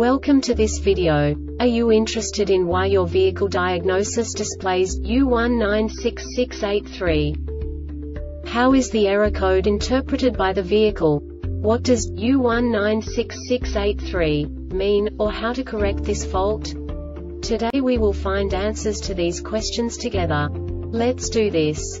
Welcome to this video. Are you interested in why your vehicle diagnosis displays U196683? How is the error code interpreted by the vehicle? What does U196683 mean, or how to correct this fault? Today we will find answers to these questions together. Let's do this.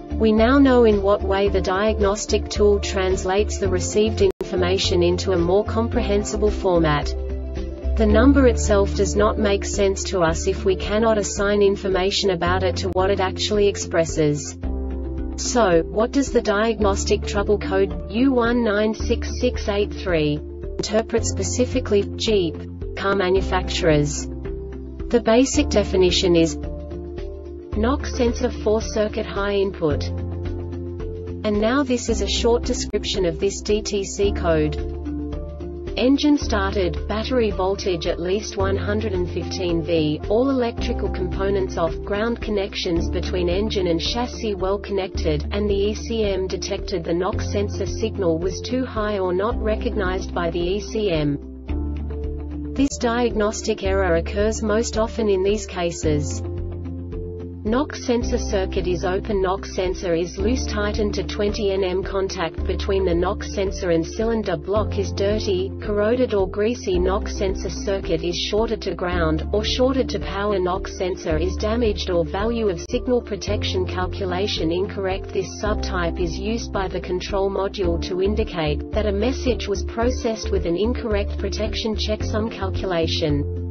We now know in what way the diagnostic tool translates the received information into a more comprehensible format. The number itself does not make sense to us if we cannot assign information about it to what it actually expresses. So, what does the diagnostic trouble code U196683 interpret specifically Jeep car manufacturers? The basic definition is knock sensor 4 circuit high input. And now this is a short description of this DTC code. Engine started, battery voltage at least 115 V, all electrical components off, ground connections between engine and chassis well connected, and the ECM detected the knock sensor signal was too high or not recognized by the ECM. This diagnostic error occurs most often in these cases. Knock sensor circuit is open. Knock sensor is loose tightened to 20 nm. Contact between the knock sensor and cylinder block is dirty, corroded or greasy. Knock sensor circuit is shorted to ground, or shorted to power. Knock sensor is damaged or value of signal protection calculation incorrect. This subtype is used by the control module to indicate, that a message was processed with an incorrect protection checksum calculation.